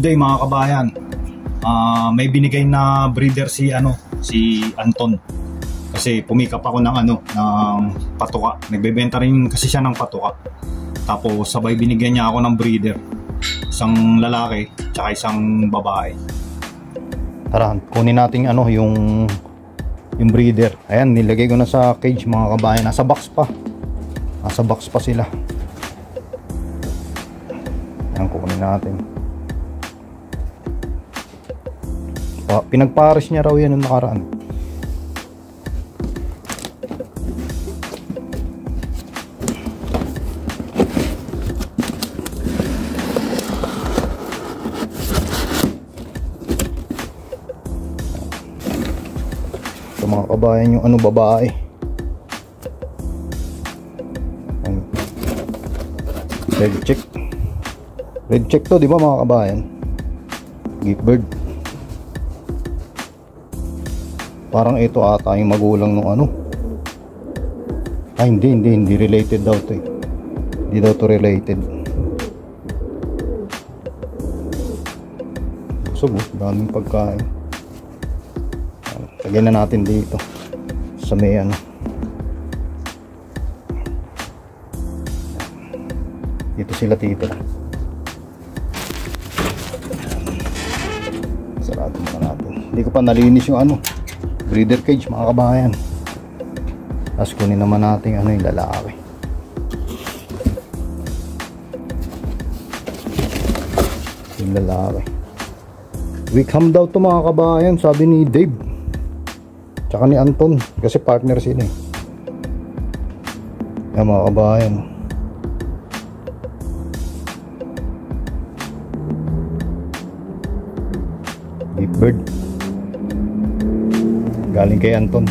Good day mga kabayan. Ah, may binigay na breeder si ano, si Anton. Kasi pumikap ako ng ano, ng patuka. Nagbebenta rin kasi siya ng patuka. Tapos sabay binigyan niya ako ng breeder. Isang lalaki, tsaka isang babae. Tara, kunin natin ano yung yung breeder. Ayan, nilagay ko na sa cage mga kabayan. Nasa box pa. Nasa box pa sila. Ayan, kunin natin. Pa, pinagpares niya raw yan nung nakaraan. Ito mga kabayan yung ano babae. Red check. Red check to, di ba mga kabayan? Gift Parang ito ata yung magulang nung ano. Ah, hindi, hindi, hindi related daw to eh. Hindi daw to related. Busog oh, daming pagkain. Lagyan na natin dito. Sa may ano. Dito sila titira. Sarado muna natin. Hindi ko pa nalinis yung ano breeder cage mga kabayan. Tapos kunin naman natin ano yung lalaki. Yung lalaki. Wickham daw to mga kabayan sabi ni Dave. Tsaka ni Anton kasi partner sila eh. Yan mga kabayan. Deep bird galing kay Anton.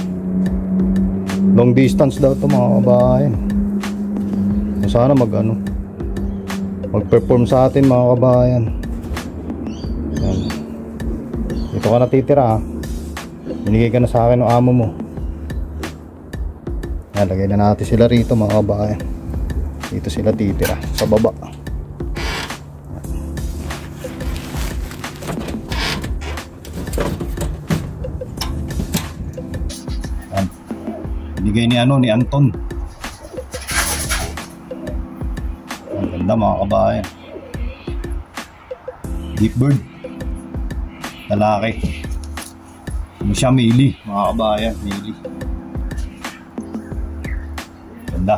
Long distance daw to mga kabayan sana mag ano mag perform sa atin mga kabayan yan. Dito ka natitira ha? Binigay ka na sa akin ng amo mo. Yan lagay na natin sila rito mga kabayan dito sila titira sa baba Binigay ni ano ni Anton. Ang ganda mga kabayan. Deep bird. Lalaki. Ano siya Mili, mga kabayan, Mili. Ganda.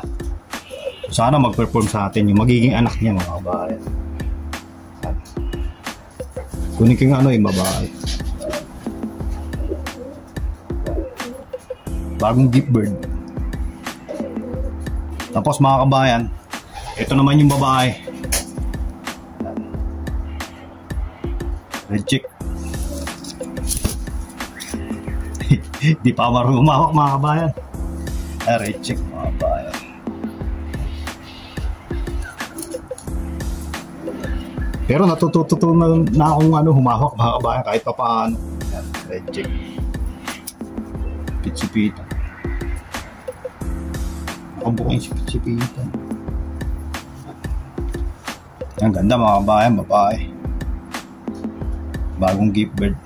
Sana mag-perform sa atin yung magiging anak niya mga kabayan. Yan. Kunin ko yung ano yung babae. Bagong deep bird. Tapos mga kabayan ito naman yung babae. Red chick. Di pa marunong umawak mga kabayan. Ah, red chick mga kabayan. Pero natututo na, na akong ano, humahawak mga kabayan kahit pa paano red chick pitsipita. Nakabuka yung sipit-sipitan ang ganda mga kabayan babae. Bagong gift bird.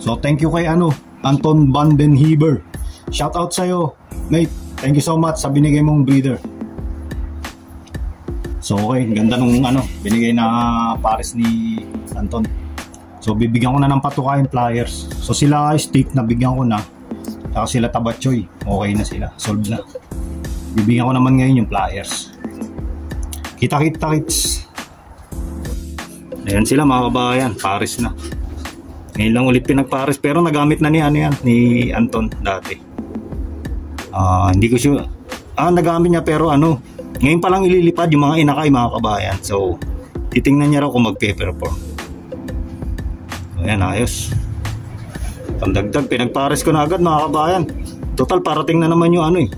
So thank you kay ano Anton Vandenheber. Shout out sa'yo mate. Thank you so much sa binigay mong breeder. So okay ganda nung ano binigay na pares ni Anton so bibigyan ko na ng patuka yung pliers so sila stick nabigyan ko na Saka sila tabatchoy. Okay na sila. Solved na. Bibigyan ko naman ngayon yung pliers. Kita-kita kits. Ayan sila mga kabayan. Paris na. Ngayon lang ulit pinagpares. Pero nagamit na ni ano yan. Ni Anton dati. Ah, hindi ko sure. Ah, nagamit niya pero ano. Ngayon pa lang ililipad yung mga inakay mga kabayan. So, titingnan niya raw kung mag-perform. Ayan, ayos. Pandagdag, pinagpares ko na agad mga kabayan. Total, parating na naman yung ano eh.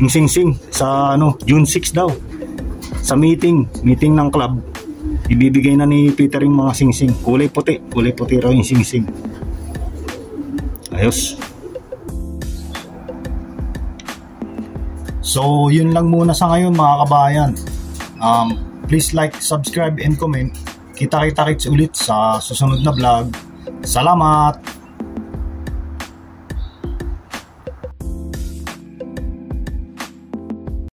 Yung sing-sing sa ano, June 6 daw. Sa meeting, meeting ng club. Ibibigay na ni Peter yung mga sing-sing. Kulay puti, kulay puti raw yung sing-sing. Ayos. So, yun lang muna sa ngayon mga kabayan. Um, please like, subscribe, and comment. Kita-kita kits ulit sa susunod na vlog. Salamat!